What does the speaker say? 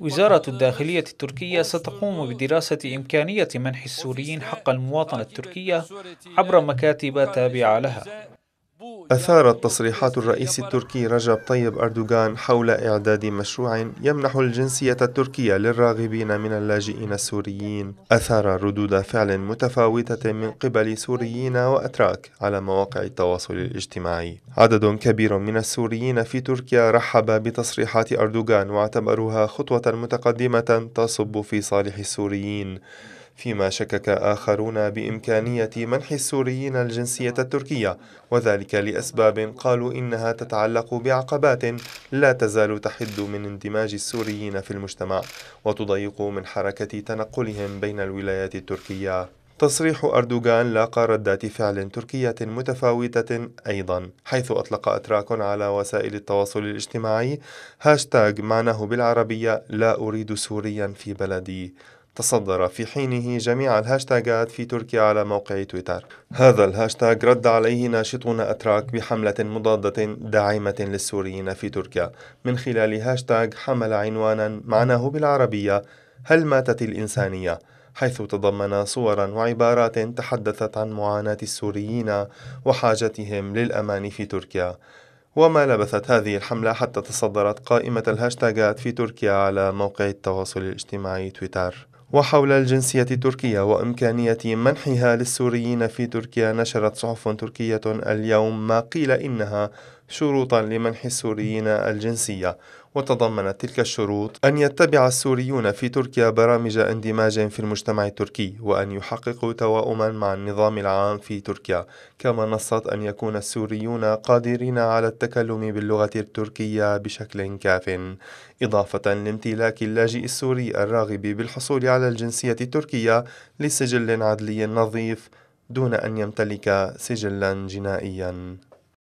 وزارة الداخلية التركية ستقوم بدراسة إمكانية منح السوريين حق المواطنة التركية عبر مكاتب تابعة لها. أثارت تصريحات الرئيس التركي رجب طيب أردوغان حول إعداد مشروع يمنح الجنسية التركية للراغبين من اللاجئين السوريين. أثار ردود فعل متفاوتة من قبل سوريين وأتراك على مواقع التواصل الاجتماعي. عدد كبير من السوريين في تركيا رحب بتصريحات أردوغان واعتبروها خطوة متقدمة تصب في صالح السوريين. فيما شكك آخرون بإمكانية منح السوريين الجنسية التركية وذلك لأسباب قالوا إنها تتعلق بعقبات لا تزال تحد من اندماج السوريين في المجتمع وتضيق من حركة تنقلهم بين الولايات التركية. تصريح أردوغان لاقى ردات فعل تركية متفاوتة أيضا حيث أطلق أتراك على وسائل التواصل الاجتماعي هاشتاغ معناه بالعربية لا أريد سوريا في بلدي. تصدر في حينه جميع الهاشتاغات في تركيا على موقع تويتر. هذا الهاشتاغ رد عليه ناشطون أتراك بحملة مضادة داعمة للسوريين في تركيا. من خلال هاشتاغ حمل عنوانا معناه بالعربية هل ماتت الإنسانية؟ حيث تضمن صورا وعبارات تحدثت عن معاناة السوريين وحاجتهم للأمان في تركيا. وما لبثت هذه الحملة حتى تصدرت قائمة الهاشتاغات في تركيا على موقع التواصل الاجتماعي تويتر. وحول الجنسية التركية وإمكانية منحها للسوريين في تركيا نشرت صحف تركية اليوم ما قيل إنها شروطا لمنح السوريين الجنسية. وتضمنت تلك الشروط أن يتبع السوريون في تركيا برامج اندماج في المجتمع التركي وأن يحققوا توائما مع النظام العام في تركيا. كما نصت أن يكون السوريون قادرين على التكلم باللغة التركية بشكل كاف. إضافة لامتلاك اللاجئ السوري الراغب بالحصول على الجنسية التركية لسجل عدلي نظيف دون أن يمتلك سجلا جنائيا.